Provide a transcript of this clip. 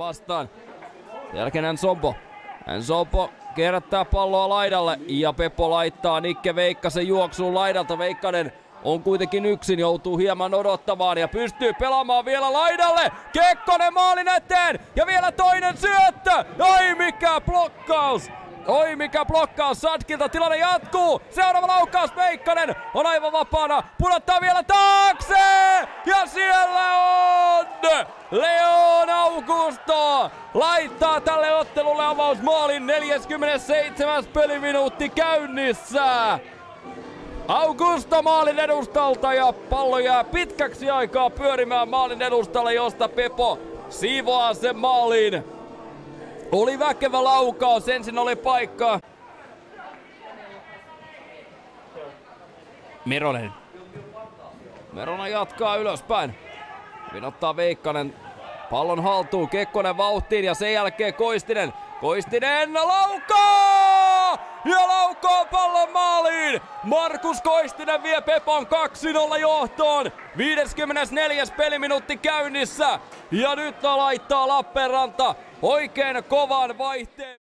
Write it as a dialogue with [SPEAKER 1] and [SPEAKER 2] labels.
[SPEAKER 1] vastaan. Jälkeen Sompo. Sompo kerättää palloa laidalle ja Peppo laittaa Nikke Veikkasen juoksuun laidalta. Veikkanen on kuitenkin yksin, joutuu hieman odottamaan ja pystyy pelaamaan vielä laidalle. Kekkonen maalin eteen ja vielä toinen syöttö. Ai mikä blokkaus! Oi mikä blokkaus Sadkilta, tilanne jatkuu. Seuraava laukaus Veikkanen on aivan vapaana. Pudottaa vielä taakse ja siellä on Leon Augusto. Laittaa tälle ottelulle avausmaalin 47. peliminuutti käynnissä. Augusto maalin edustalta ja pallo jää pitkäksi aikaa pyörimään maalin edustalle, josta Pepo siivoaa sen maaliin. Oli väkevä laukaus, ensin oli paikka. Meronen. Meronen jatkaa ylöspäin. Vinottaa Veikkanen pallon haltuun, Kekkonen vauhtiin ja sen jälkeen Koistinen. Koistinen laukaa! Ja laukoo pallon maaliin! Markus Koistinen vie Pepon 2-0 johtoon. 54. peliminuutti käynnissä. Ja nyt laittaa Lappeenranta oikein kovan vaihteen.